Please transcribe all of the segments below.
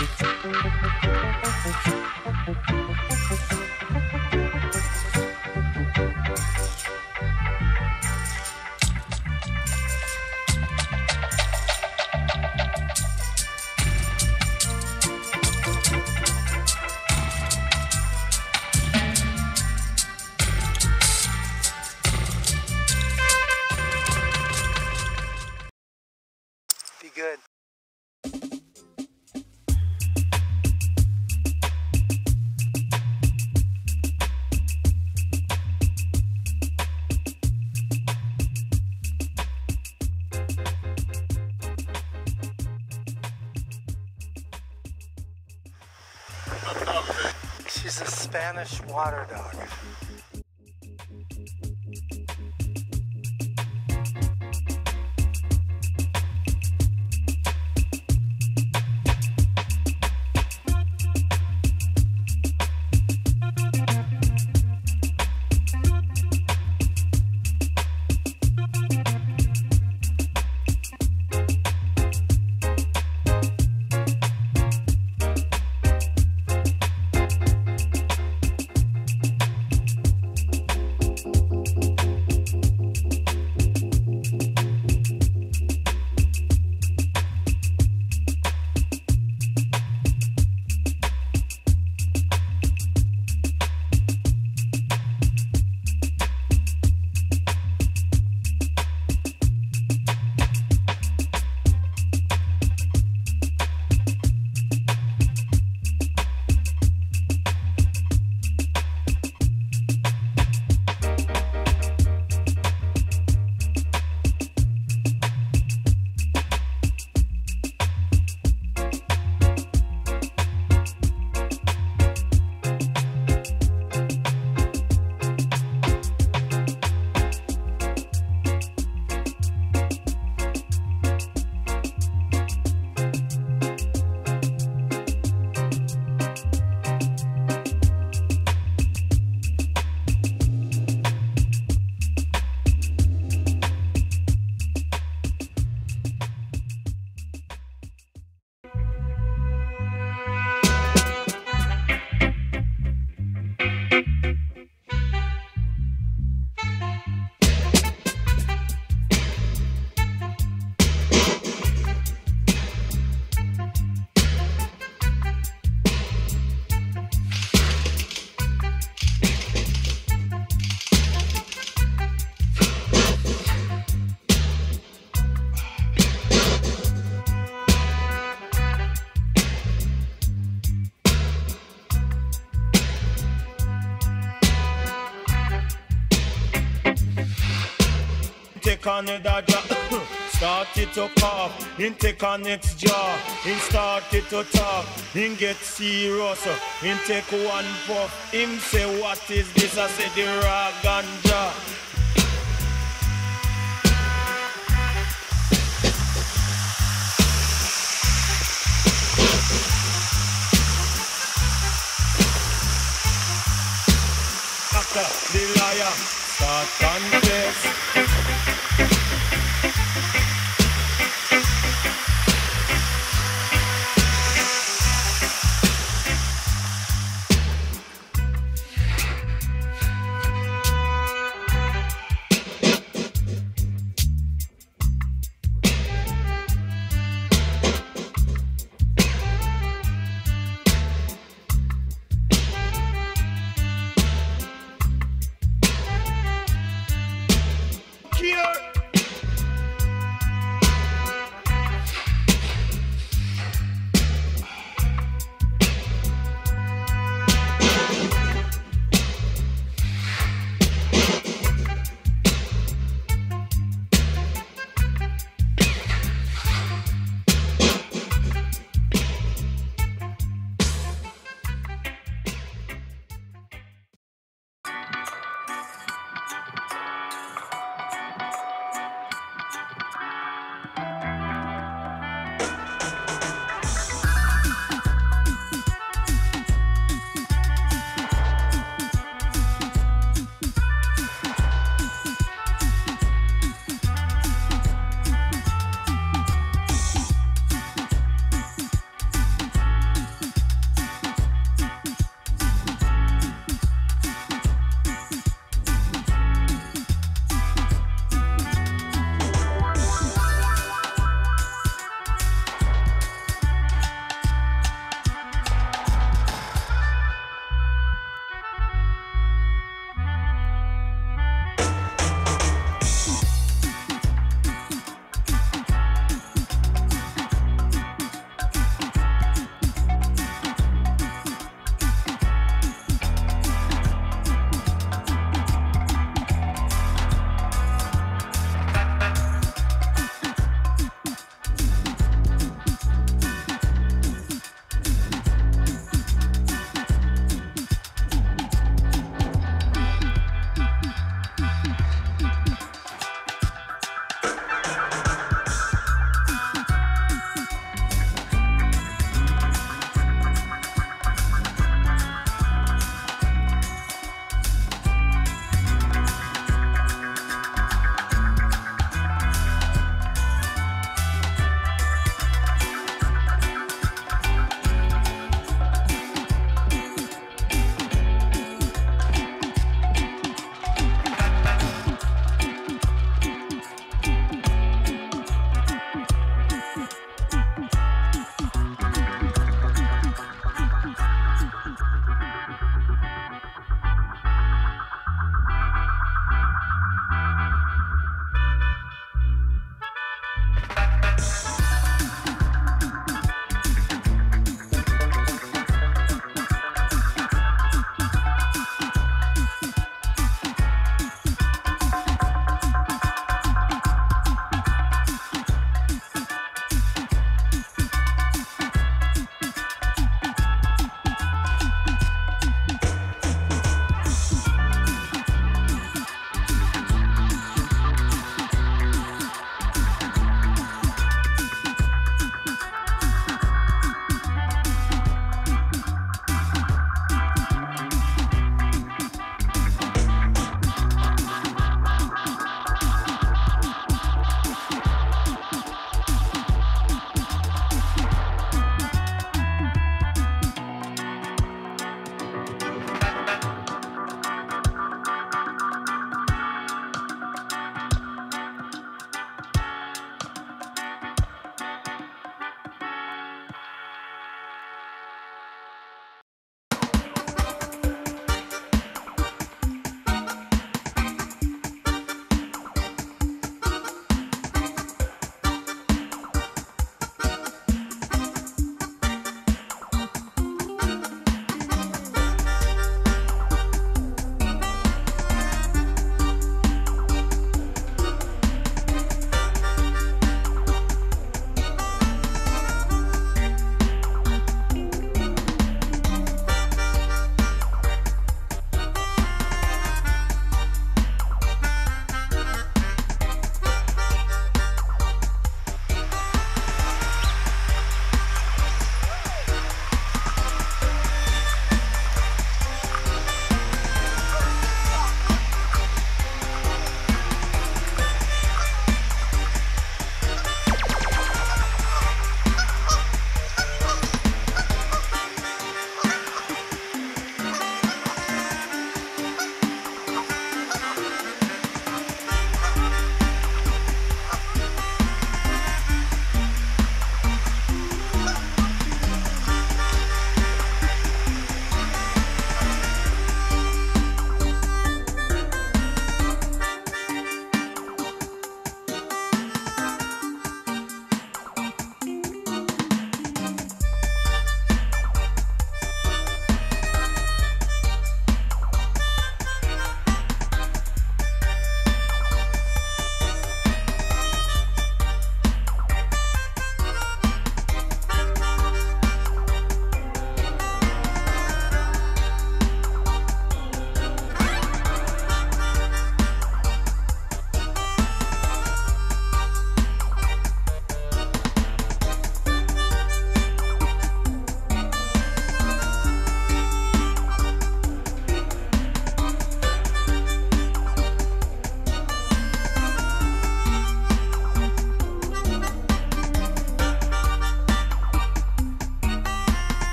Be good. She's a Spanish water dog. Take on the dodger. Start it to cough, in take on its jaw, in start it to talk, in get serious, uh. in take one puff, him say what is this, I say the raw ganja. The liar, start confess.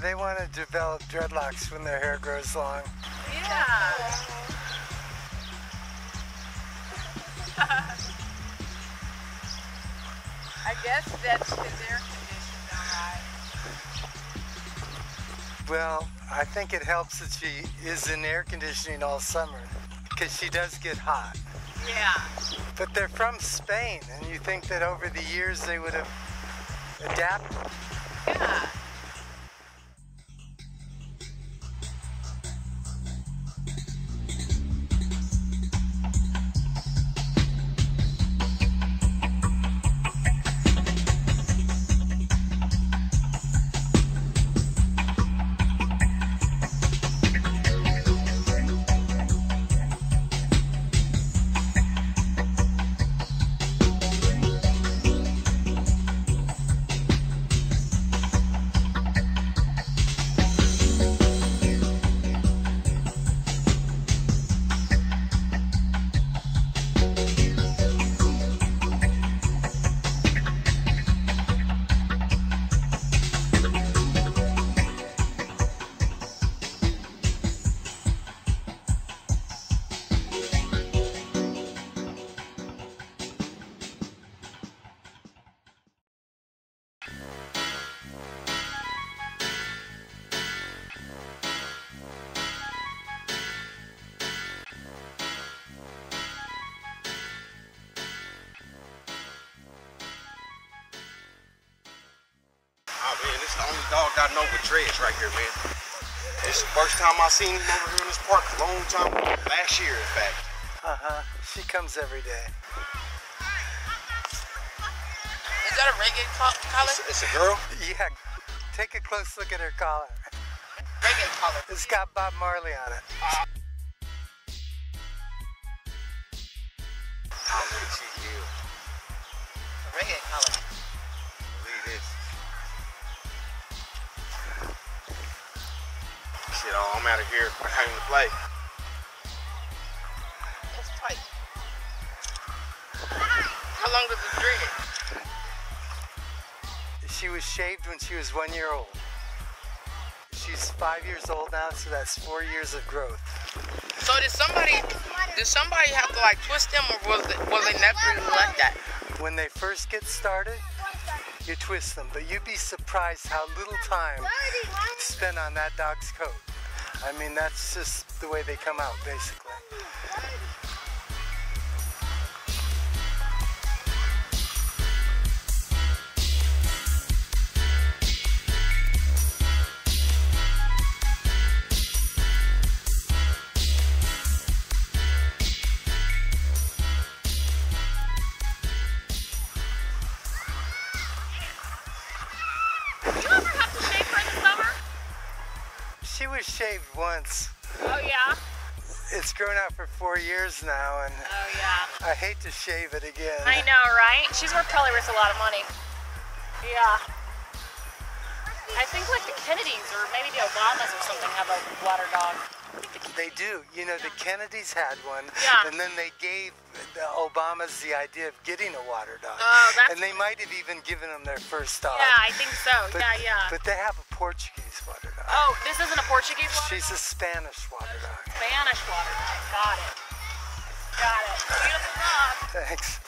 They want to develop dreadlocks when their hair grows long. Yeah. I guess that's because air conditioned, all right. Well, I think it helps that she is in air conditioning all summer because she does get hot. Yeah. But they're from Spain, and you think that over the years they would have adapted. Yeah. I know with dreads right here, man. This is the first time I seen him over here in this park. A long time. Last year, in fact. Uh huh. She comes every day. Is that a reggae co- collar? It's, it's a girl. Yeah. Take a close look at her collar. Reggae collar. It's got Bob Marley on it. How many she is? A reggae collar. Shit, oh, I'm out of here. I came to play. That's tight. How long does it dread? She was shaved when she was one year old. She's five years old now, so that's four years of growth. So did somebody did somebody have to like twist them or was it was they naturally like that? When they first get started, you twist them, but you'd be surprised how little time spent on that dog's coat. I mean, that's just the way they come out, basically. Was shaved once. Oh yeah. It's grown out for four years now, and Oh yeah. I hate to shave it again. I know, right? She's worth probably worth a lot of money. Yeah. I think like the Kennedys or maybe the Obamas or something have a water dog. They do. You know, the Kennedys had one, Yeah. and then they gave the Obamas the idea of getting a water dog. Oh, that's- and they might have even given them their first dog. Yeah, I think so. But, yeah, yeah. But they have a Portuguese. Oh, this isn't a Portuguese water She's a Spanish water dog. Spanish water dog. Got it. Got it. Beautiful dog. Thanks.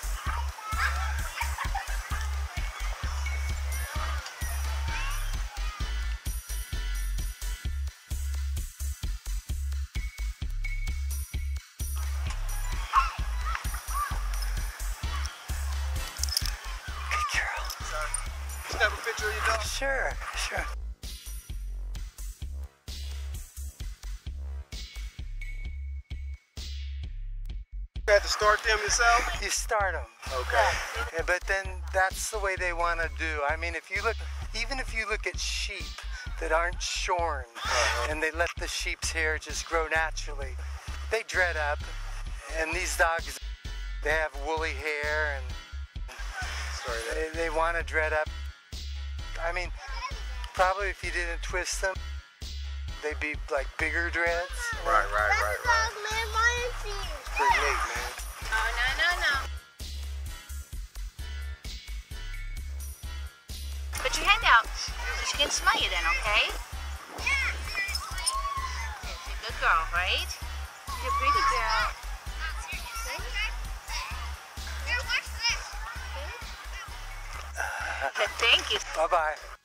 Had to start them yourself. You start them. Okay. Yeah, but then that's the way they want to do. I mean, if you look, even if you look at sheep that aren't shorn uh-huh. and they let the sheep's hair just grow naturally, they dread up. And these dogs, they have woolly hair and Sorry. they, they want to dread up. I mean, probably if you didn't twist them, they'd be like bigger dreads. Right, right, right, right. Oh. Put your hand out. she can smell you then, okay? She's a good girl, right? You're a pretty girl. Thank you. Bye bye.